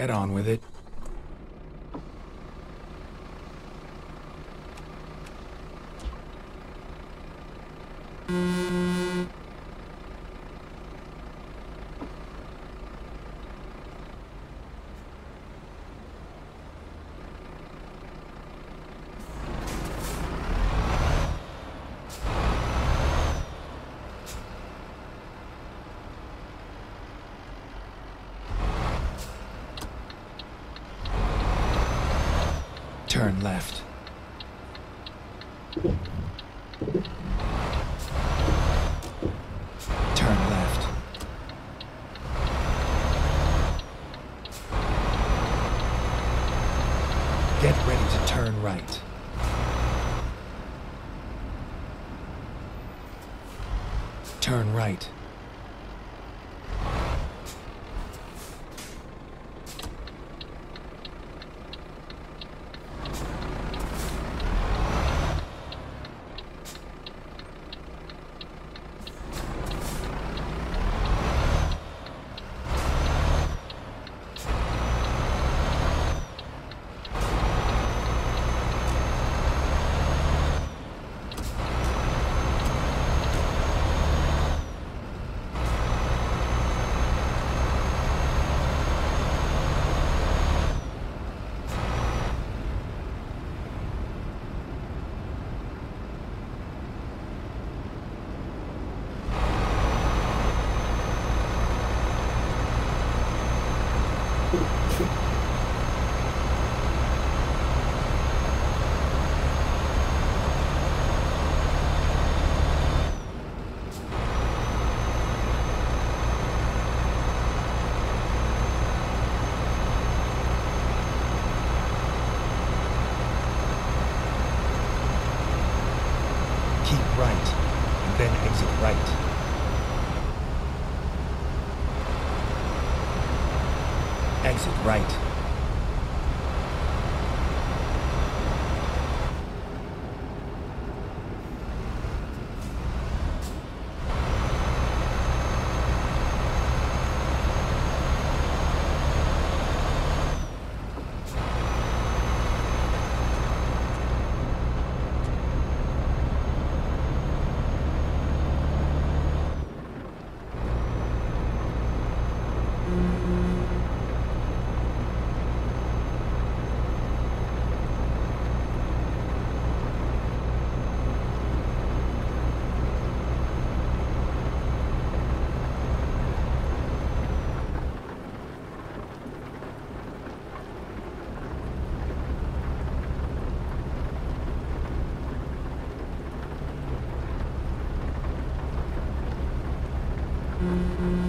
Get on with it. Left. Turn left. Get ready to turn right. Turn right. Keep right, and then exit right. Exit Mm-hmm.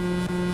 Right. At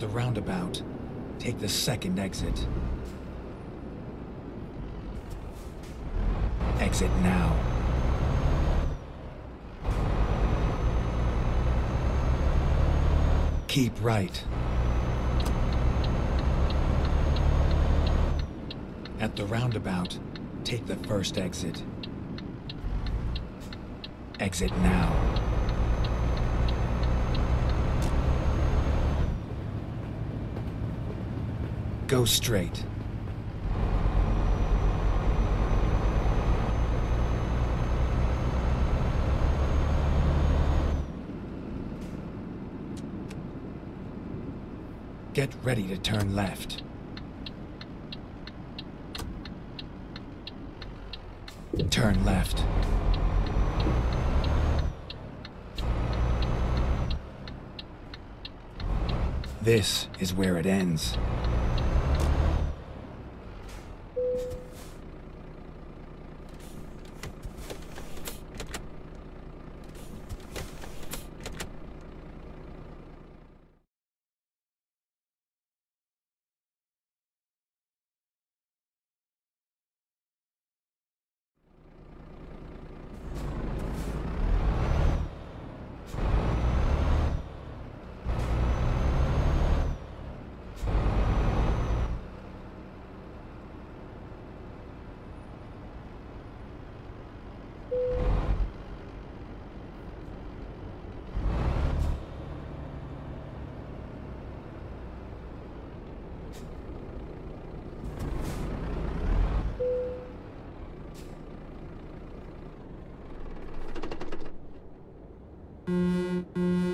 the roundabout, take the second exit. Exit now. Keep right. At the roundabout, take the first exit. Exit now. Go straight. Get ready to turn left. Turn left. This is where it ends. うん。